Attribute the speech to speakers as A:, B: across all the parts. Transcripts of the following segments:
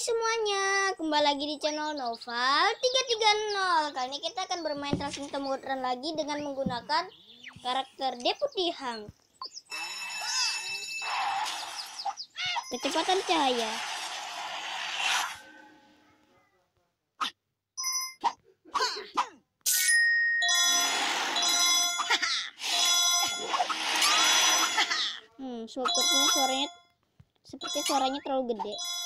A: semuanya, kembali lagi di channel Noval 330 Kali ini kita akan bermain Tracing Temuran lagi dengan menggunakan karakter Deputy Hang. Kecepatan cahaya. Hmm, sepertinya suaranya seperti suaranya terlalu gede.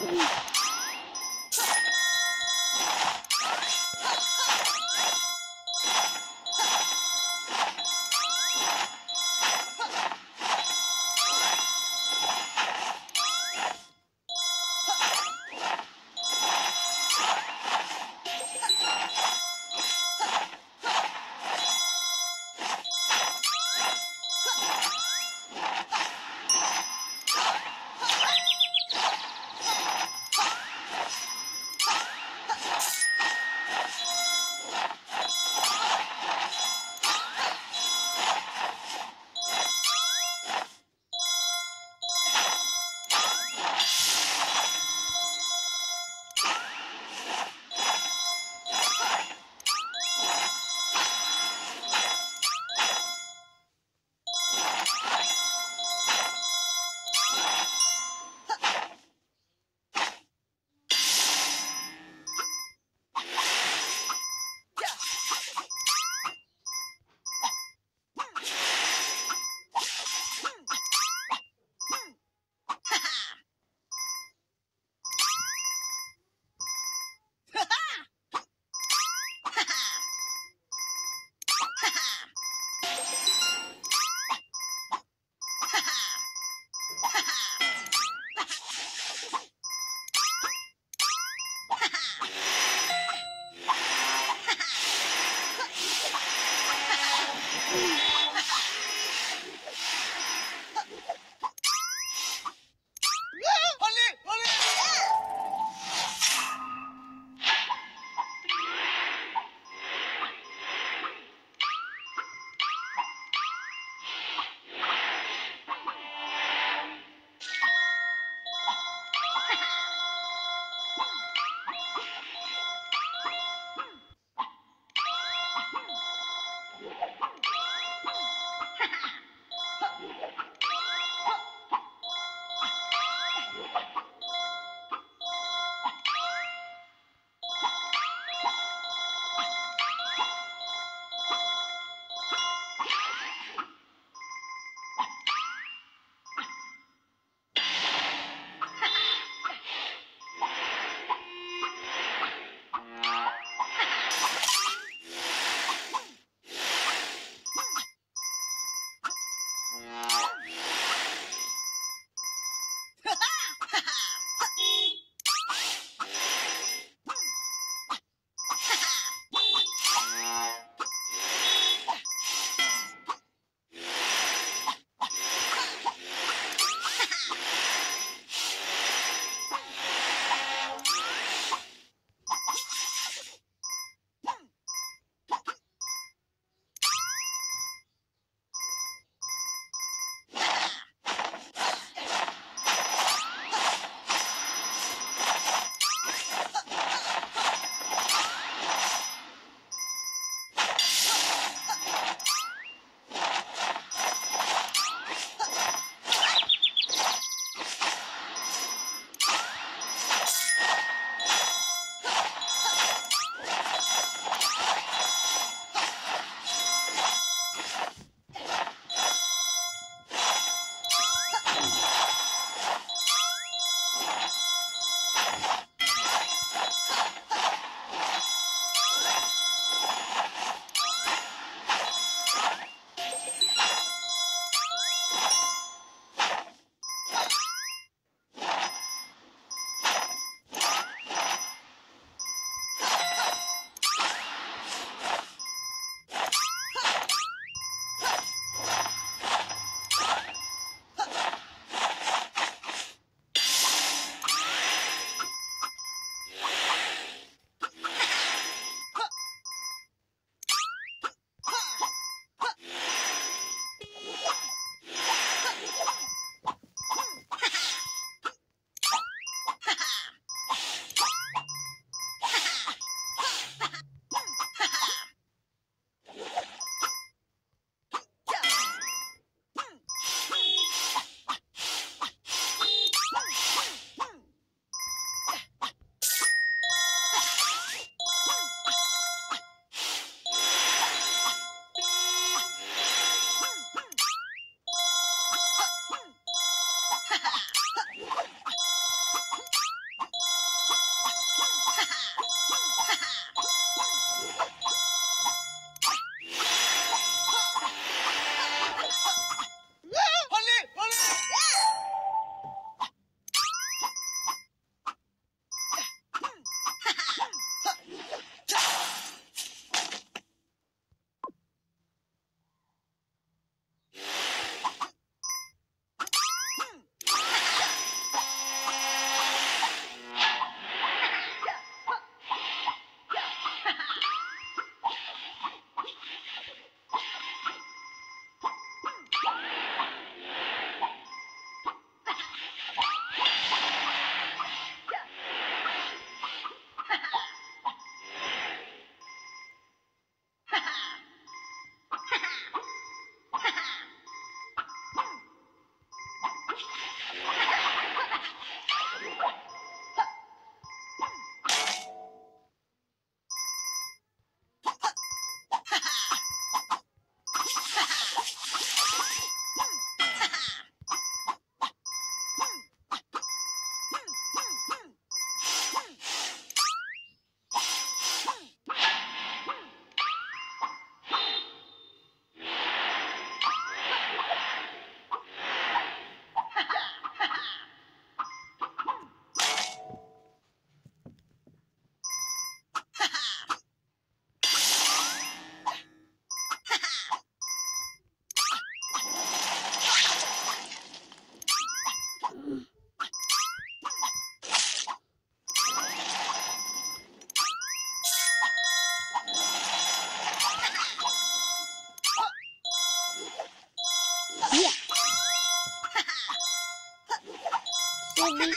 A: Ooh.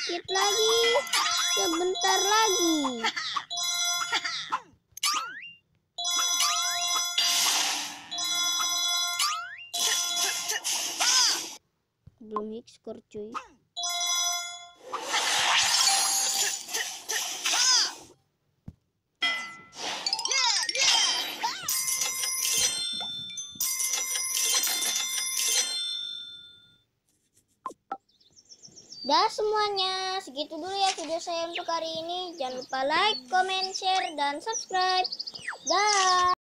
A: Sedikit lagi. Sebentar lagi. Dah semuanya, segitu dulu ya video saya untuk hari ini. Jangan lupa like, comment, share, dan subscribe. Dah.